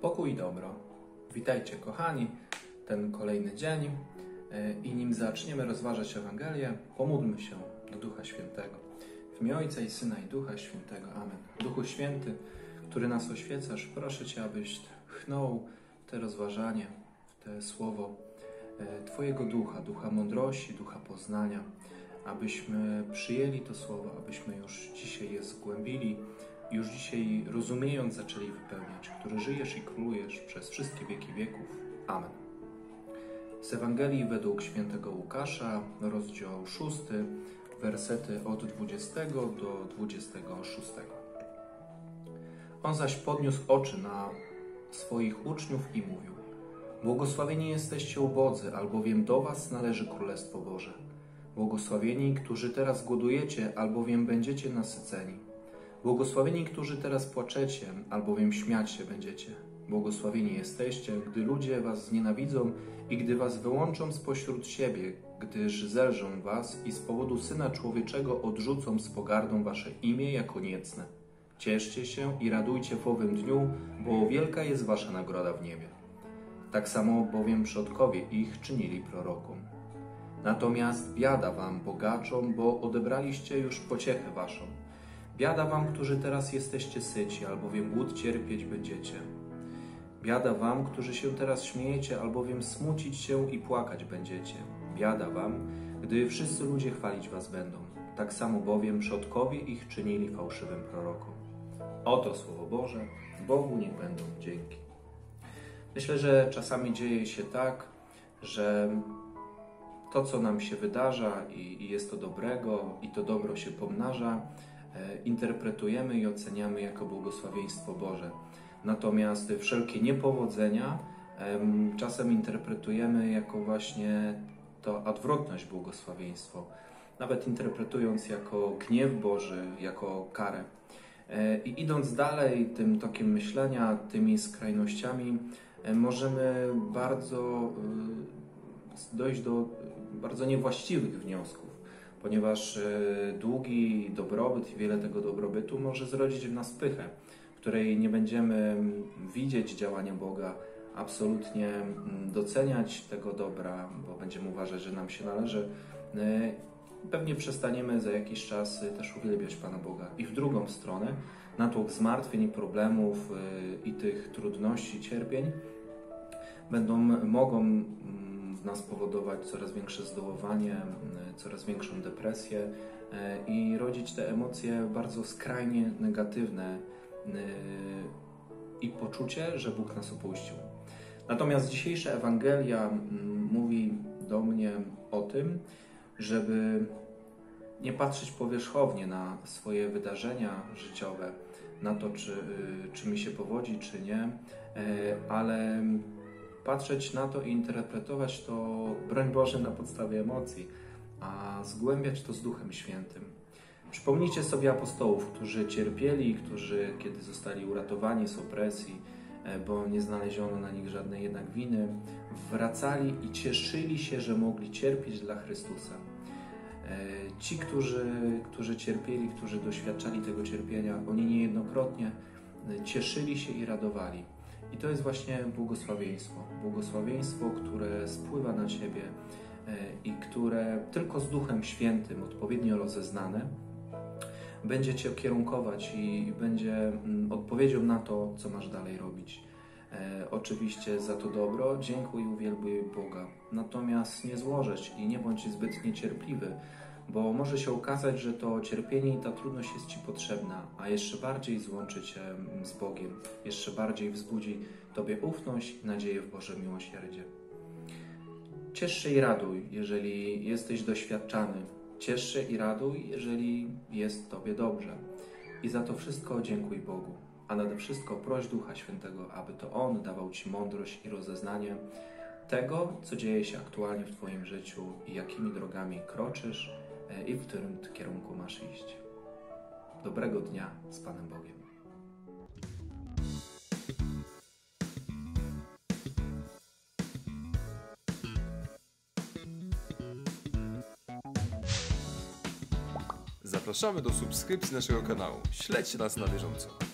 Pokój i dobro. Witajcie kochani, ten kolejny dzień e, i nim zaczniemy rozważać Ewangelię, pomódlmy się do Ducha Świętego. W imię Ojca i Syna i Ducha Świętego. Amen. Duchu Święty, który nas oświecasz, proszę Cię, abyś tchnął te rozważanie, w te słowo e, Twojego Ducha, Ducha mądrości, Ducha poznania, abyśmy przyjęli to słowo, abyśmy już dzisiaj je zgłębili, już dzisiaj rozumiejąc zaczęli wypełniać, który żyjesz i królujesz przez wszystkie wieki wieków. Amen. Z Ewangelii według świętego Łukasza, rozdział 6, wersety od 20 do 26. On zaś podniósł oczy na swoich uczniów i mówił: Błogosławieni jesteście ubodzy, albowiem do was należy Królestwo Boże. Błogosławieni, którzy teraz głodujecie, albowiem będziecie nasyceni. Błogosławieni, którzy teraz płaczecie, albowiem śmiać się będziecie. Błogosławieni jesteście, gdy ludzie was znienawidzą i gdy was wyłączą spośród siebie, gdyż zelżą was i z powodu Syna Człowieczego odrzucą z pogardą wasze imię jako niecne. Cieszcie się i radujcie w owym dniu, bo wielka jest wasza nagroda w niebie. Tak samo bowiem przodkowie ich czynili prorokom. Natomiast biada wam, bogaczom, bo odebraliście już pociechę waszą. Biada wam, którzy teraz jesteście syci, albowiem głód cierpieć będziecie. Biada wam, którzy się teraz śmiejecie, albowiem smucić się i płakać będziecie. Biada wam, gdy wszyscy ludzie chwalić was będą. Tak samo bowiem przodkowie ich czynili fałszywym prorokom. Oto Słowo Boże, Bogu niech będą dzięki. Myślę, że czasami dzieje się tak, że to, co nam się wydarza i, i jest to dobrego, i to dobro się pomnaża, interpretujemy i oceniamy jako błogosławieństwo Boże. Natomiast wszelkie niepowodzenia e, czasem interpretujemy jako właśnie to odwrotność błogosławieństwo, nawet interpretując jako gniew Boży, jako karę. E, I idąc dalej tym tokiem myślenia, tymi skrajnościami, e, możemy bardzo e, dojść do bardzo niewłaściwych wniosków, ponieważ długi dobrobyt i wiele tego dobrobytu może zrodzić w nas pychę, której nie będziemy widzieć działania Boga, absolutnie doceniać tego dobra, bo będziemy uważać, że nam się należy pewnie przestaniemy za jakiś czas y, też uwielbiać Pana Boga. I w drugą stronę, natłok zmartwień, problemów y, i tych trudności, cierpień będą, mogą mm, w nas powodować coraz większe zdołowanie, coraz większą depresję i rodzić te emocje bardzo skrajnie negatywne i poczucie, że Bóg nas opuścił. Natomiast dzisiejsza Ewangelia mówi do mnie o tym, żeby nie patrzeć powierzchownie na swoje wydarzenia życiowe, na to, czy, y, czy mi się powodzi, czy nie, e, ale patrzeć na to i interpretować to, broń Boże, na podstawie emocji, a zgłębiać to z Duchem Świętym. Przypomnijcie sobie apostołów, którzy cierpieli, którzy, kiedy zostali uratowani z opresji, e, bo nie znaleziono na nich żadnej jednak winy, wracali i cieszyli się, że mogli cierpieć dla Chrystusa. E, ci, którzy, którzy cierpieli, którzy doświadczali tego cierpienia, oni niejednokrotnie e, cieszyli się i radowali. I to jest właśnie błogosławieństwo. Błogosławieństwo, które spływa na Ciebie e, i które tylko z Duchem Świętym, odpowiednio rozeznane, będzie Cię kierunkować i będzie mm, odpowiedzią na to, co masz dalej robić. E, oczywiście za to dobro dziękuj i uwielbuj Boga. Natomiast nie złożeć i nie bądź zbyt niecierpliwy, bo może się okazać, że to cierpienie i ta trudność jest Ci potrzebna, a jeszcze bardziej złączy Cię mm, z Bogiem, jeszcze bardziej wzbudzi Tobie ufność i nadzieję w Boże miłosierdzie. Ciesz się i raduj, jeżeli jesteś doświadczany. Ciesz się i raduj, jeżeli jest Tobie dobrze. I za to wszystko dziękuj Bogu a nade wszystko proś Ducha Świętego, aby to On dawał Ci mądrość i rozeznanie tego, co dzieje się aktualnie w Twoim życiu i jakimi drogami kroczysz i w którym kierunku masz iść. Dobrego dnia z Panem Bogiem. Zapraszamy do subskrypcji naszego kanału. Śledźcie nas na bieżąco.